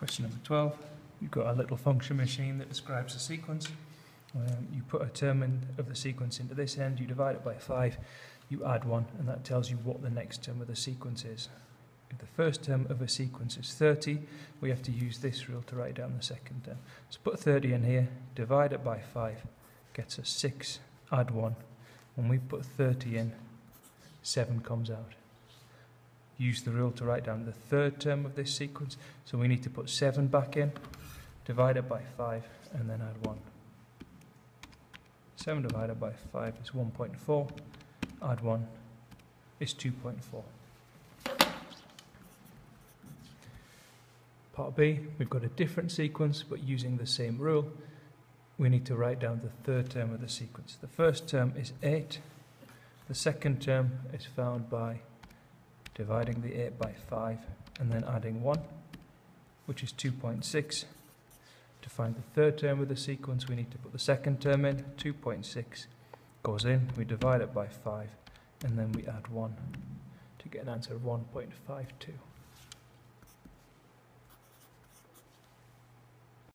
Question number 12. You've got a little function machine that describes a sequence. Um, you put a term in, of the sequence into this end, you divide it by 5, you add 1, and that tells you what the next term of the sequence is. If the first term of a sequence is 30, we have to use this rule to write down the second term. So put 30 in here, divide it by 5, gets us 6, add 1. When we put 30 in, 7 comes out. Use the rule to write down the third term of this sequence. So we need to put 7 back in, divide it by 5, and then add 1. 7 divided by 5 is 1.4, add 1 is 2.4. Part B, we've got a different sequence, but using the same rule, we need to write down the third term of the sequence. The first term is 8. The second term is found by dividing the 8 by 5 and then adding 1, which is 2.6. To find the third term of the sequence, we need to put the second term in, 2.6 goes in, we divide it by 5, and then we add 1 to get an answer of 1.52.